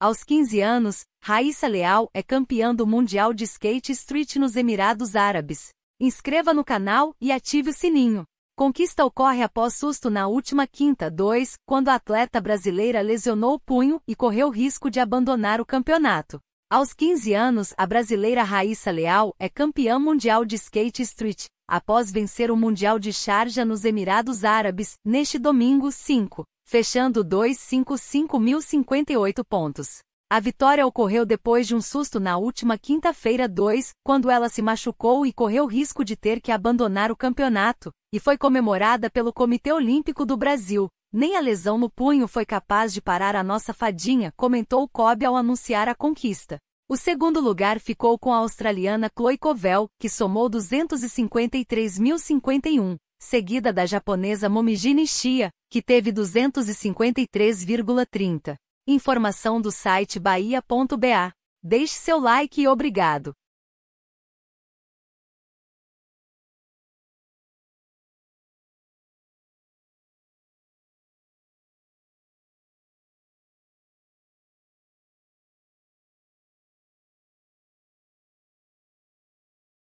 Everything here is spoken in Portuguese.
Aos 15 anos, Raíssa Leal é campeã do Mundial de Skate Street nos Emirados Árabes. Inscreva no canal e ative o sininho. Conquista ocorre após susto na última quinta 2, quando a atleta brasileira lesionou o punho e correu risco de abandonar o campeonato. Aos 15 anos, a brasileira Raíssa Leal é campeã mundial de skate street, após vencer o Mundial de Sharjah nos Emirados Árabes, neste domingo 5, fechando 255.058 pontos. A vitória ocorreu depois de um susto na última quinta-feira 2, quando ela se machucou e correu risco de ter que abandonar o campeonato, e foi comemorada pelo Comitê Olímpico do Brasil. Nem a lesão no punho foi capaz de parar a nossa fadinha, comentou Kobe ao anunciar a conquista. O segundo lugar ficou com a australiana Chloe Covell, que somou 253.051, seguida da japonesa Momiji Nishia, que teve 253,30. Informação do site bahia.ba. Deixe seu like e obrigado.